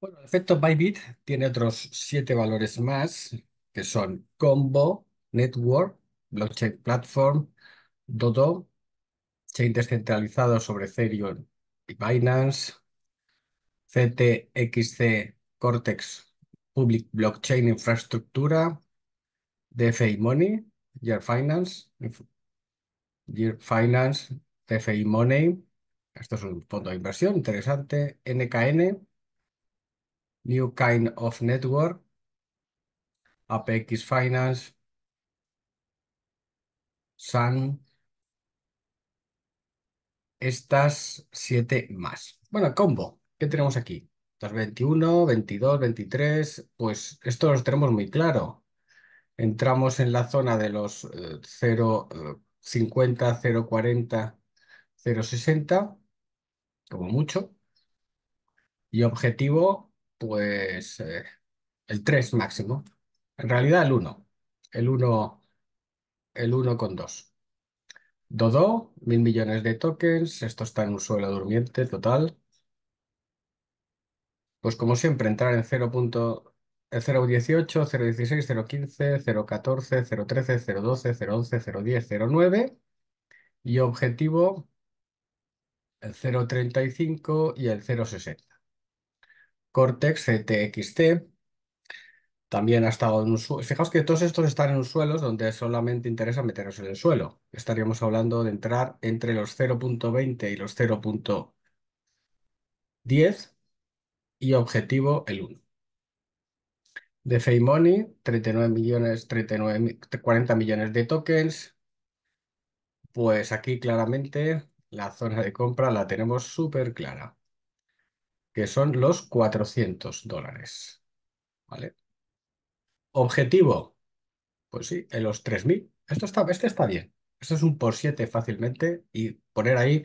Bueno, el efecto Bybit tiene otros siete valores más, que son Combo, Network, Blockchain Platform, Dodo, Chain descentralizado sobre Ethereum y Binance, CTXC Cortex Public Blockchain Infraestructura, DeFi Money, Year Finance, Year Finance, DeFi Money, esto es un fondo de inversión interesante, NKN, New Kind of Network, APX Finance, Sun, estas siete más. Bueno, combo, ¿qué tenemos aquí? 21, 22, 23, pues esto lo tenemos muy claro. Entramos en la zona de los eh, 0,50, 0,40, 0,60, como mucho. Y objetivo, pues eh, el 3 máximo. En realidad el 1. El 1, el 1 con 2. Dodo, mil millones de tokens. Esto está en un suelo durmiente total. Pues como siempre, entrar en 0. 0.18, 0.16, 0.15, 0.14, 0.13, 0.12, 0.11, 0.10, 0.9 y objetivo el 0.35 y el 0.60. Cortex CTXT también ha estado en un suelo. Fijaos que todos estos están en un suelo donde solamente interesa meternos en el suelo. Estaríamos hablando de entrar entre los 0.20 y los 0.10 y objetivo el 1. De Money, 39 millones, 39, 40 millones de tokens. Pues aquí claramente la zona de compra la tenemos súper clara, que son los 400 dólares. ¿Vale? Objetivo, pues sí, en los 3.000. Esto está, este está bien. Esto es un por 7 fácilmente y poner ahí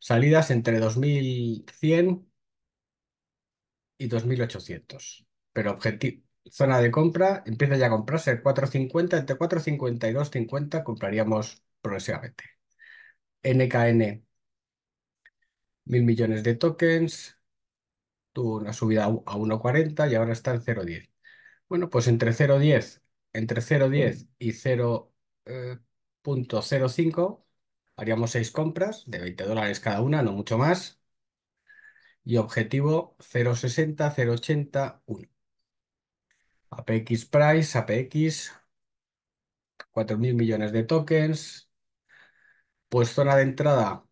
salidas entre 2.100 y 2.800. Pero objetivo, zona de compra, empieza ya a comprarse 4.50, entre 4.50 y 2.50 compraríamos progresivamente. NKN, mil millones de tokens, tuvo una subida a 1.40 y ahora está en 0.10. Bueno, pues entre 0.10 entre 0.10 y 0.05 haríamos 6 compras de 20 dólares cada una, no mucho más. Y objetivo 0.60, 0.80, 1. APX Price, APX, 4.000 millones de tokens. Pues zona de entrada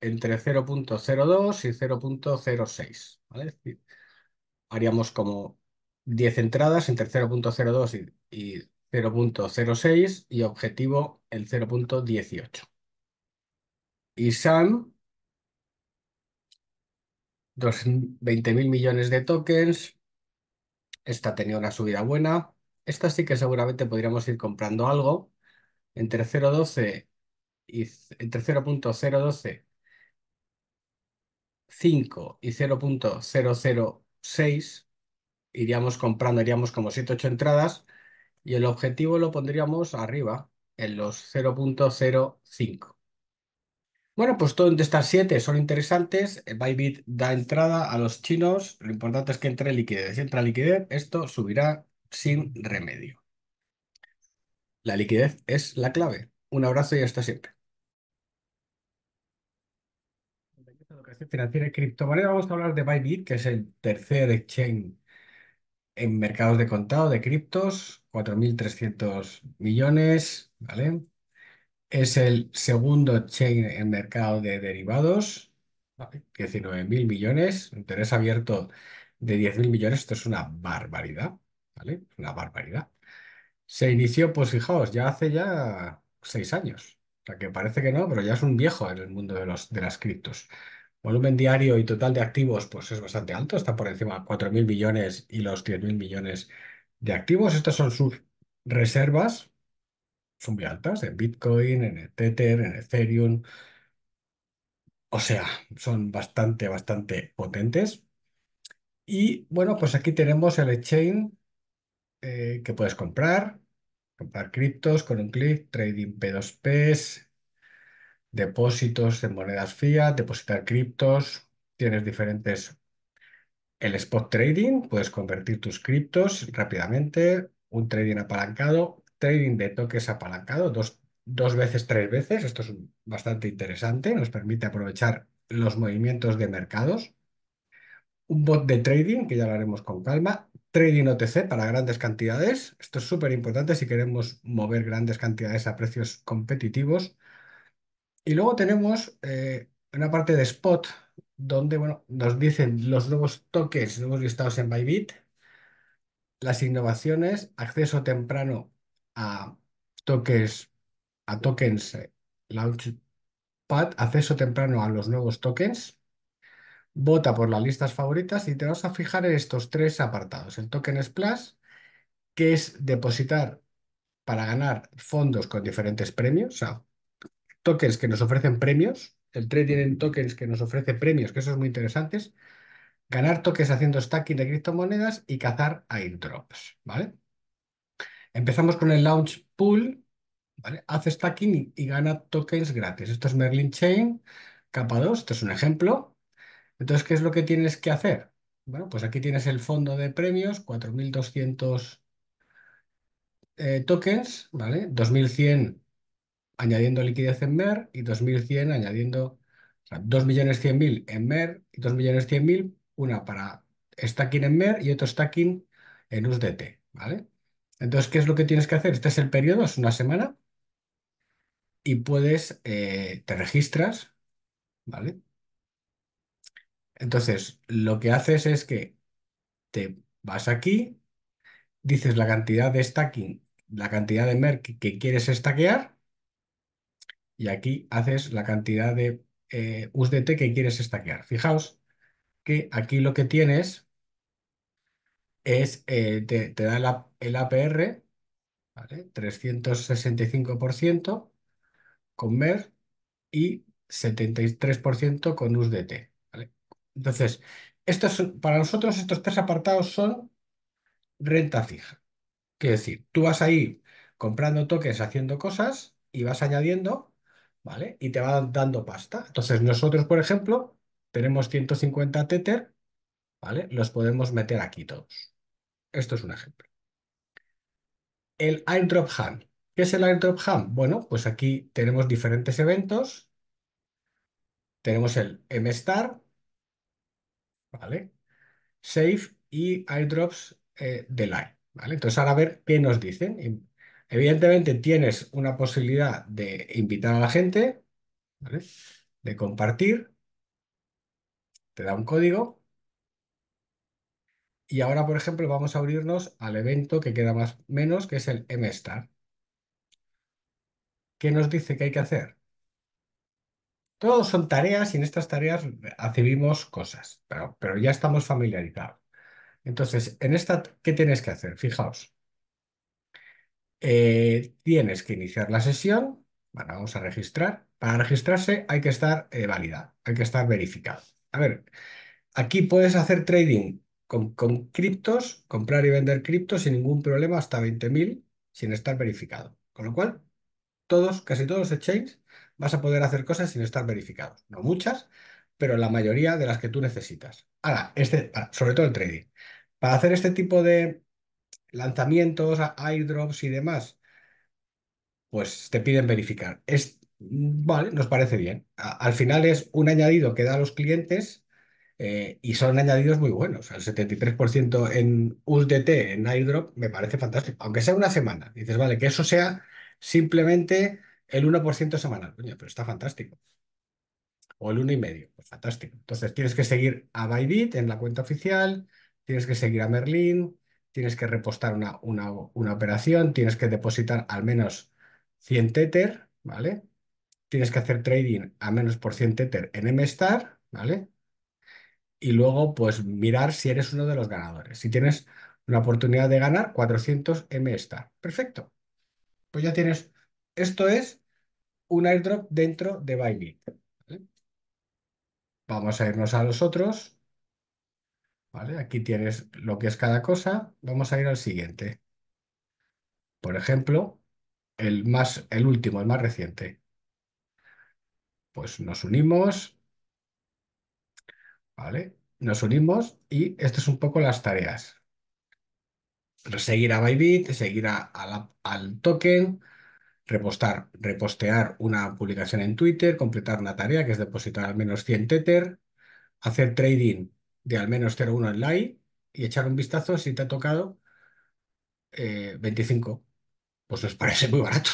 entre 0.02 y 0.06. ¿vale? Haríamos como 10 entradas entre 0.02 y, 0.06 y objetivo el 0.18. Y SAM, 20 mil millones de tokens. Esta tenía una subida buena. Esta sí que seguramente podríamos ir comprando algo entre 0.12 y entre 0.012 5 y 0.006 iríamos comprando, iríamos como 7-8 entradas y el objetivo lo pondríamos arriba, en los 0.05. Bueno, pues todo de estas 7 son interesantes. Bybit da entrada a los chinos. Lo importante es que entre liquidez. Si entra liquidez, esto subirá sin remedio. La liquidez es la clave. Un abrazo y hasta siempre. Financiera y criptomoneda. Vamos a hablar de Bybit, que es el tercer exchange en mercados de contado de criptos, 4.300 millones, ¿vale? Es el segundo chain en mercado de derivados, ¿vale? 19.000 millones, interés abierto de 10.000 millones, esto es una barbaridad, ¿vale? Una barbaridad. Se inició, pues fijaos, ya hace ya seis años, o sea que parece que no, pero ya es un viejo en el mundo de, los, de las criptos. Volumen diario y total de activos, pues es bastante alto, está por encima de 4.000 millones y los 10.000 millones de activos. Estas son sus reservas, son muy altas, en Bitcoin, en Tether, en Ethereum. O sea, son bastante, bastante potentes. Y bueno, pues aquí tenemos el exchange eh, que puedes comprar, comprar criptos con un clic, trading P2Ps, depósitos de monedas fiat, depositar criptos, tienes diferentes el spot trading, puedes convertir tus criptos rápidamente, un trading apalancado, trading de toques apalancado, dos, dos veces, tres veces. Esto es bastante interesante, nos permite aprovechar los movimientos de mercados. Un bot de trading, que ya lo haremos con calma. Trading OTC para grandes cantidades. Esto es súper importante si queremos mover grandes cantidades a precios competitivos. Y luego tenemos eh, una parte de spot donde bueno, nos dicen los nuevos tokens, nuevos listados en Bybit, las innovaciones, acceso temprano a tokens, a tokens eh, Launchpad, acceso temprano a los nuevos tokens, vota por las listas favoritas y te vas a fijar en estos tres apartados. El token Splash, que es depositar para ganar fondos con diferentes premios, o sea, tokens que nos ofrecen premios, el trading en tokens que nos ofrece premios, que eso es muy interesante, ganar tokens haciendo stacking de criptomonedas y cazar airdrops, ¿vale? Empezamos con el launch pool, ¿vale? Hace stacking y, gana tokens gratis. Esto es Merlin Chain, capa 2, esto es un ejemplo. Entonces, ¿qué es lo que tienes que hacer? Bueno, pues aquí tienes el fondo de premios, 4.200 eh, tokens, ¿vale? 2.100 añadiendo liquidez en MER y 2.100 añadiendo, o sea, 2.100.000 en MER y 2.100.000, una para stacking en MER y otro stacking en USDT, ¿vale? Entonces, ¿qué es lo que tienes que hacer? Este es el periodo, es una semana, y puedes, eh, te registras, ¿vale? Entonces, lo que haces es que te vas aquí, dices la cantidad de stacking, la cantidad de MER que quieres stackear, y aquí haces la cantidad de eh, USDT que quieres stackear. Fijaos que aquí lo que tienes es, eh, te, da el APR, ¿vale? 365% con MER y 73% con USDT. ¿vale? Entonces, estos, para nosotros estos tres apartados son renta fija. Quiere decir, tú vas ahí comprando toques, haciendo cosas y vas añadiendo ¿vale? Y te va dando pasta. Entonces nosotros, por ejemplo, tenemos 150 Tether, ¿vale? Los podemos meter aquí todos. Esto es un ejemplo. El airdrop hunt. ¿Qué es el airdrop hunt? Bueno, pues aquí tenemos diferentes eventos. Tenemos el MStar, ¿vale? Safe y airdrops eh, de Live, ¿vale? Entonces ahora a ver qué nos dicen. Evidentemente tienes una posibilidad de invitar a la gente. De compartir, te da un código. Y ahora, por ejemplo, vamos a abrirnos al evento que queda más menos, que es el MStar. ¿Qué nos dice que hay que hacer? Todos son tareas y en estas tareas recibimos cosas, pero, pero ya estamos familiarizados. Entonces, en esta, ¿qué tienes que hacer? Fijaos. Eh, tienes que iniciar la sesión. Bueno, vamos a registrar. Para registrarse hay que estar eh, válida, hay que estar verificado. A ver, aquí puedes hacer trading con, criptos, comprar y vender criptos sin ningún problema hasta 20.000 sin estar verificado. Con lo cual, todos, casi todos los exchanges vas a poder hacer cosas sin estar verificados. No muchas, pero la mayoría de las que tú necesitas. Ahora, este, sobre todo el trading. Para hacer este tipo de, lanzamientos, airdrops y demás, pues te piden verificar. Es, vale, nos parece bien. al final es un añadido que da a los clientes eh, y son añadidos muy buenos. El 73% en USDT, en airdrop, me parece fantástico. Aunque sea una semana. Dices, vale, que eso sea simplemente el 1% semanal. pero está fantástico. O el 1,5%. Pues fantástico. Entonces tienes que seguir a Bybit en la cuenta oficial, tienes que seguir a Merlin, tienes que repostar una, una, operación, tienes que depositar al menos 100 Tether, ¿vale? Tienes que hacer trading a menos por 100 Tether en MSTAR, ¿vale? Y luego, pues, mirar si eres uno de los ganadores. Si tienes una oportunidad de ganar 400 MSTAR. Perfecto. Pues ya tienes, esto es un airdrop dentro de Bybit. Vamos a irnos a los otros. Aquí tienes lo que es cada cosa. Vamos a ir al siguiente. Por ejemplo, el más, el último, el más reciente. Pues nos unimos, ¿vale? nos unimos y esto es un poco las tareas. Seguir a Bybit, seguir al token, repostar, repostear una publicación en Twitter, completar una tarea que es depositar al menos 100 Tether, hacer trading de al menos 0,1 en LAI y echar un vistazo si te ha tocado eh, 25. Pues nos parece muy barato.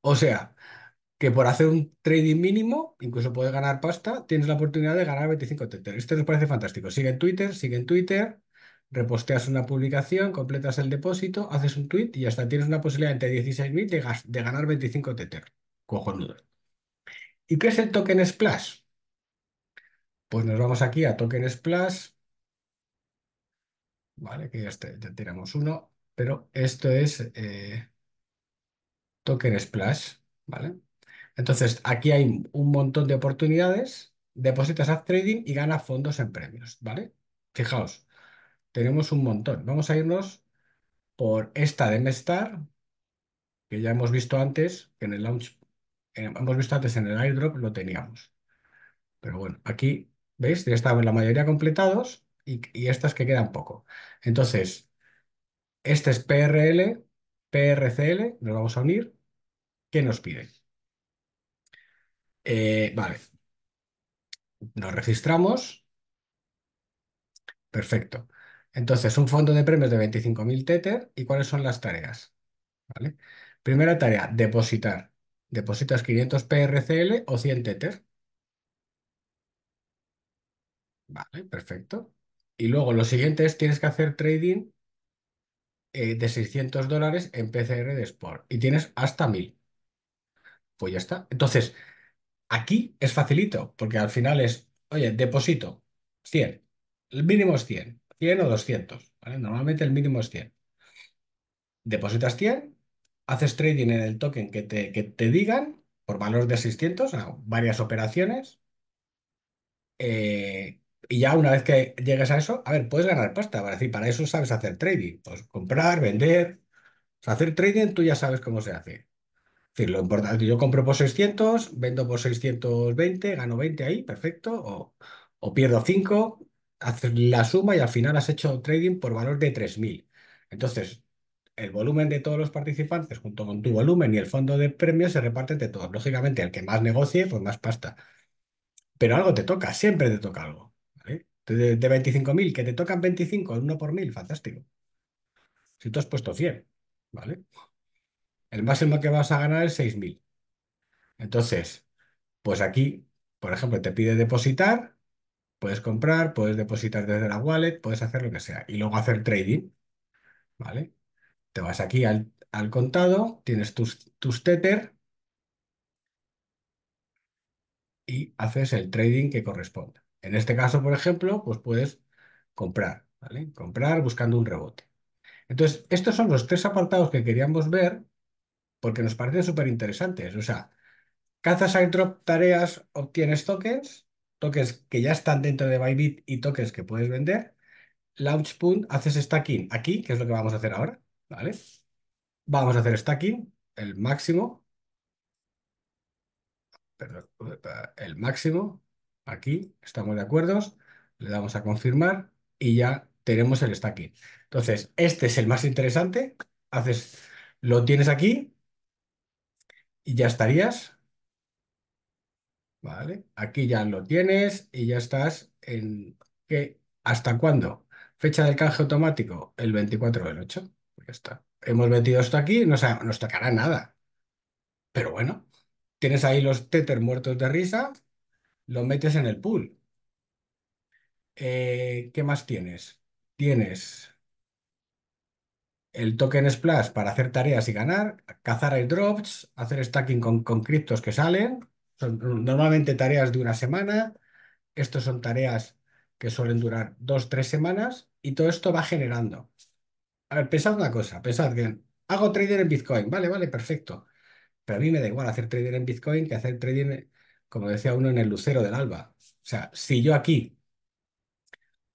O sea, que por hacer un trading mínimo, incluso puedes ganar pasta, tienes la oportunidad de ganar 25 Tether. Esto nos parece fantástico. Sigue en Twitter, sigue en Twitter, reposteas una publicación, completas el depósito, haces un tweet y hasta tienes una posibilidad entre 16.000 de, de ganar 25 Tether. Cojonudo. ¿Y qué es el token Splash? Pues nos vamos aquí a token Splash, ¿vale? Que ya, está- tenemos uno, pero esto es eh, token Splash, ¿vale? Entonces, aquí hay un montón de oportunidades, depositas a trading y gana fondos en premios, ¿vale? Fijaos, tenemos un montón. Vamos a irnos por esta de Mestar, que ya hemos visto antes, que en el launch, eh, hemos visto antes en el airdrop lo teníamos. Pero bueno, aquí, ¿veis? Ya estaban la mayoría completados y, y estas que quedan poco. Entonces, este es PRL, PRCL, nos vamos a unir. ¿Qué nos pide? Eh, vale, nos registramos. Perfecto. Entonces, un fondo de premios de 25.000 Tether. ¿Y cuáles son las tareas? ¿Vale? Primera tarea, depositar. Depositas 500 PRCL o 100 Tether. Vale, perfecto. Y luego lo siguiente es, tienes que hacer trading eh, de 600 dólares en PCR de Sport. Y tienes hasta 1.000. Pues ya está. Entonces, aquí es facilito, porque al final es, oye, deposito 100. El mínimo es 100. 100 o 200. ¿vale? Normalmente el mínimo es 100. Depositas 100, haces trading en el token que te, que te digan por valor de 600, a varias operaciones. eh, y ya una vez que llegues a eso, a ver, puedes ganar pasta. Para decir, para eso sabes hacer trading. Pues comprar, vender. O hacer trading tú ya sabes cómo se hace. Es decir, lo importante, yo compro por 600, vendo por 620, gano 20 ahí, perfecto. O, o pierdo 5, haces la suma y al final has hecho trading por valor de 3.000. Entonces, el volumen de todos los participantes junto con tu volumen y el fondo de premios se reparte entre todos. Lógicamente, el que más negocie, pues más pasta. Pero algo te toca, siempre te toca algo. De, de 25.000, que te tocan 25, el 1 por 1.000, fantástico. Si tú has puesto 100, ¿vale? El máximo que vas a ganar es 6.000. Entonces, pues aquí, por ejemplo, te pide depositar, puedes comprar, puedes depositar desde la wallet, puedes hacer lo que sea. Y luego hacer trading, ¿vale? Te vas aquí al, al contado, tienes tus, tus Tether y haces el trading que corresponda. En este caso, por ejemplo, pues puedes comprar, ¿vale? Comprar buscando un rebote. Entonces, estos son los tres apartados que queríamos ver porque nos parecen súper interesantes. O sea, cazas airdrop tareas, obtienes tokens, tokens que ya están dentro de Bybit y tokens que puedes vender. Launchpool, haces stacking aquí, que es lo que vamos a hacer ahora, ¿vale? Vamos a hacer stacking, el máximo, perdón, el máximo, aquí, estamos de acuerdo, le damos a confirmar y ya tenemos el stacking. Entonces, este es el más interesante, haces, lo tienes aquí y ya estarías, ¿vale? Aquí ya lo tienes y ya estás en, ¿qué? ¿Hasta cuándo? Fecha del canje automático, el 24 del 8, pues ya está. Hemos metido esto aquí, no nos tocará nada, pero bueno, tienes ahí los tether muertos de risa, lo metes en el pool. Eh, ¿qué más tienes? Tienes el token Splash para hacer tareas y ganar, cazar airdrops, hacer stacking con, criptos que salen. Son normalmente tareas de una semana. Estos son tareas que suelen durar dos, tres semanas y todo esto va generando. A ver, pensad una cosa, pensad que hago trader en Bitcoin. Vale, vale, perfecto. Pero a mí me da igual hacer trader en Bitcoin que hacer trading, como decía uno, en el lucero del alba. O sea, si yo aquí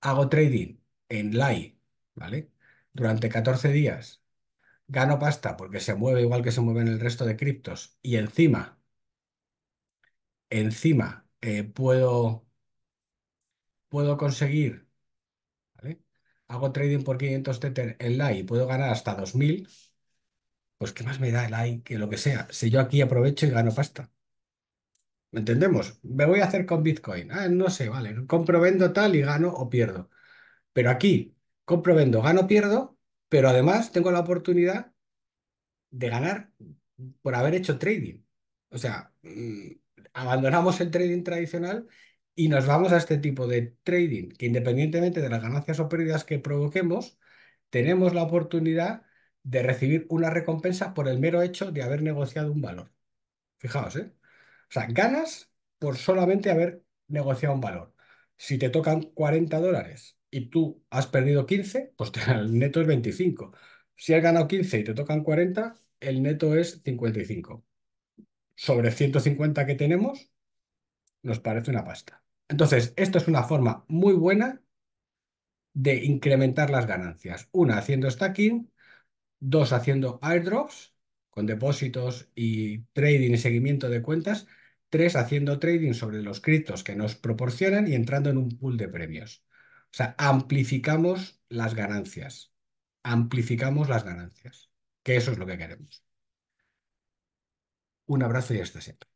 hago trading en LAI, ¿vale? Durante 14 días, gano pasta porque se mueve igual que se mueven el resto de criptos y encima, encima eh, puedo puedo conseguir, ¿vale? Hago trading por 500 Tether en LAI y puedo ganar hasta 2000, pues ¿qué más me da el AI que lo que sea? Si yo aquí aprovecho y gano pasta. ¿Me entendemos? Me voy a hacer con Bitcoin. Ah, no sé, vale. Compro, vendo tal y gano o pierdo. Pero aquí, compro, vendo, gano, pierdo, pero además tengo la oportunidad de ganar por haber hecho trading. O sea, mm, abandonamos el trading tradicional y nos vamos a este tipo de trading, que independientemente de las ganancias o pérdidas que provoquemos, tenemos la oportunidad de recibir una recompensa por el mero hecho de haber negociado un valor. Fijaos, ¿eh? O sea, ganas por solamente haber negociado un valor. Si te tocan 40 dólares y tú has perdido 15, pues el neto es 25. Si has ganado 15 y te tocan 40, el neto es 55. Sobre 150 que tenemos, nos parece una pasta. Entonces, esto es una forma muy buena de incrementar las ganancias. Una, haciendo stacking, dos, haciendo airdrops con depósitos y trading y seguimiento de cuentas. Tres, haciendo trading sobre los criptos que nos proporcionan y entrando en un pool de premios. O sea, amplificamos las ganancias. Amplificamos las ganancias. Que eso es lo que queremos. Un abrazo y hasta siempre.